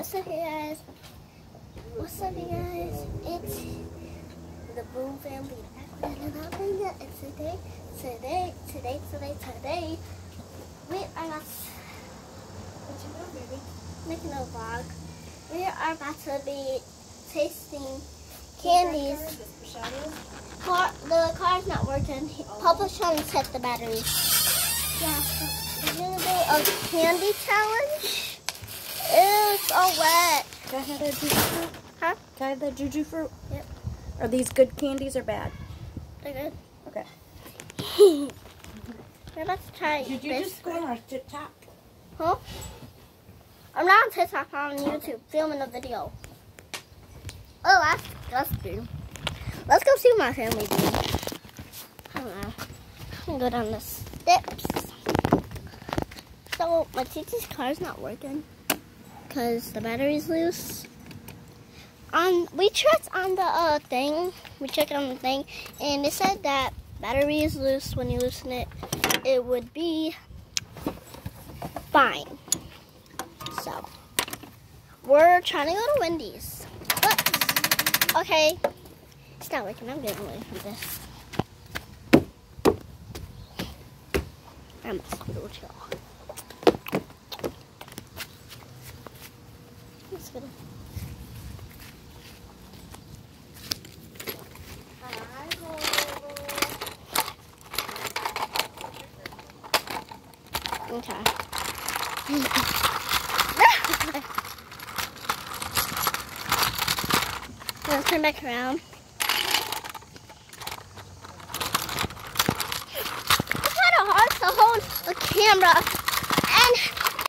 What's up hey guys, what's up you guys? It's the Boom family back and today, today, today, today, today, we are you doing baby? Making a vlog. We are about to be tasting candies. Car, the not working. Papa's trying to set the batteries. Yeah, we're gonna do a candy challenge. It's wet. Can I have the juju fruit? Huh? Can I have the juju fruit? Yep. Are these good candies or bad? They're good. Okay. To try Did you just go on our TikTok? Huh? I'm not on TikTok, I'm on YouTube, filming a video. Oh, that's disgusting. Let's go see my family doing. I don't know. I'm gonna go down the steps. So, my teacher's car's not working because the battery's loose. On we checked on the uh, thing, we checked on the thing, and it said that battery is loose. When you loosen it, it would be fine. So, we're trying to go to Wendy's. Okay, it's not working. I'm getting away from this. I'm a screw chill. Let's go. Okay. Let's turn back around. It's kind of hard to hold a camera